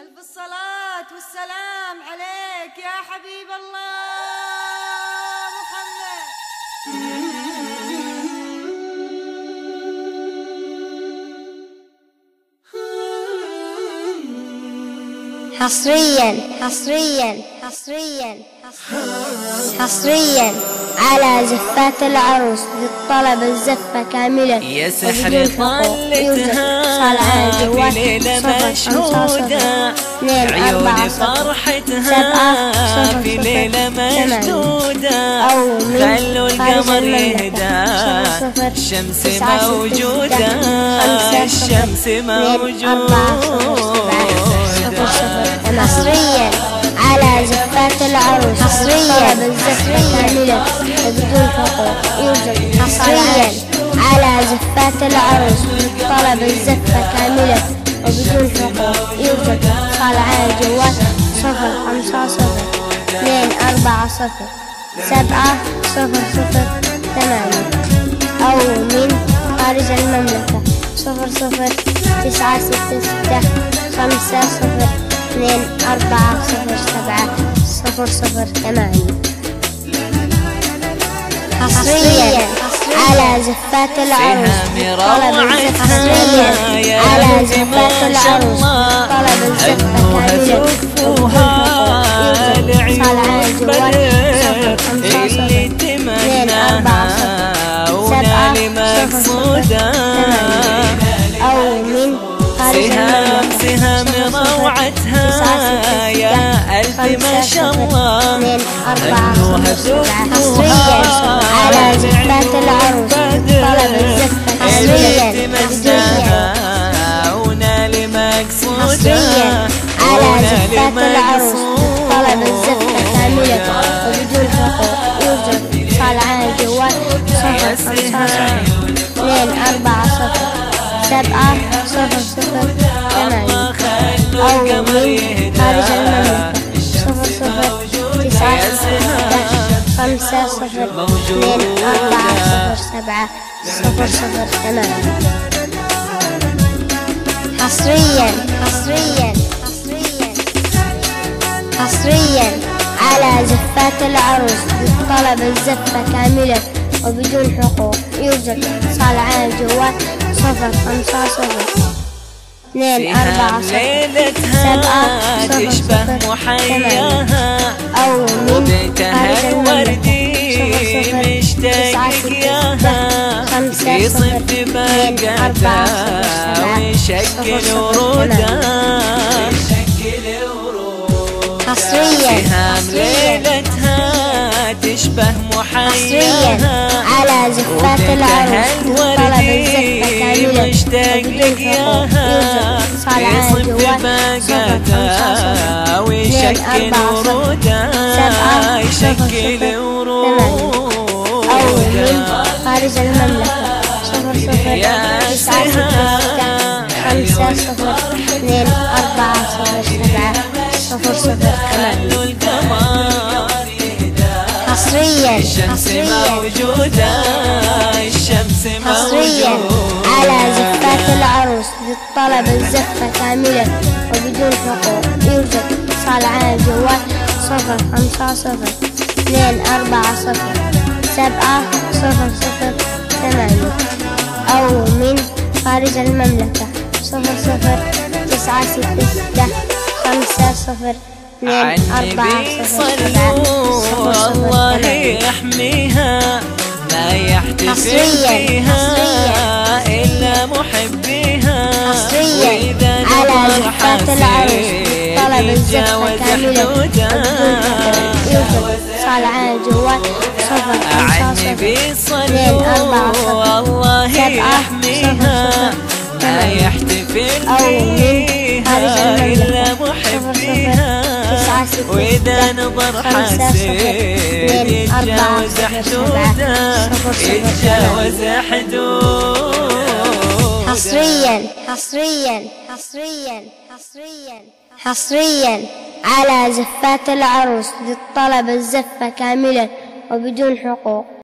ألف الصلاة والسلام عليك يا حبيب الله. حصريا حصريا حصريا حصريا على زفات العروس للطلب الزفة كاملة. يا سحر طلتها في مشهودة. عيوني فرحتها في ليلة. مشدودة خلوا القمر. يهدى. الشمس موجودة. الشمس اثنين حصريا على زفات العروس. حصريا بالزفة كاملة بدون حقوق يوجد حصريا على زفات العروس. طلب الزفة كاملة وبدون حقوق يوجد صالة على الجوال صفر. خمسة صفر. اثنين أربعة صفر. سبعة صفر صفر. ثمانية. أو من خارج المملكة. صفر صفر. تسعة ستة ستة. خمسة صفر. اثنين أربعة صفر سبعة صفر صفر ثمانية. حصريا على زفات العروس. طلب حصريا يا على زفات العروس. طلب الزفة العيون صفر خمسة اللي تمناها. أو سهام سهام روعتها يا ألف ما شاء الله. زفوها حصريا على زفات العروس. طلب الزفة حصريا. تمناها ونالي حصريا. على زفات العروس. صفر صفر تسعة ستة خمسة صفر اثنين أربعة صفر سبعة صفر صفر ثمانية حصريا حصريا حصريا على زفات العروس للطلب الزفة كاملة وبدون حقوق يوجد صال على الجوال صفر خمسة صفر اثنين أربعة سبعة تشبه محياها. أو من بيتها خارج المملكة الوردي مشتاق خمسة يصب سبعة ويشكل ورودها سهام ليلتها تشبه محياها. على زفات العروس. طلب الزفة كاملة مشتاق وبدون ويشكل صفر يشكل صفر ورودها أو من خارج المملكة صفر صفر تسعة ستة خمسة صفر اثنين أربعة صفر سبعة صفر صفر حصريا الشمس حصريا موجودة الشمس حصريا موجودة على زفات العروس للطلب الزفة كاملة وبدون حقوق يوجد صال على الجوال صفر خمسة صفر اثنين أربعة صفر سبعة صفر صفر ثمانية. أو من خارج المملكة صفر صفر تسعة ستة ستة خمسة صفر اثنين أربعة صفر الله يحميها ما حصرياً، فيها. العروس حسين طلب الزفة كاملة يوجد صال على الجوال صفر خمسة صفر. بيصلوا أربعة صفر ما يحتفل فيها إلا محبيها وإذا نظر اثنين أربعة يتجاوز حدوده يتجاوز حدوده حصريا حصريا حصريا حصريا حصريا على زفات العروس للطلب الزفة كاملة وبدون حقوق.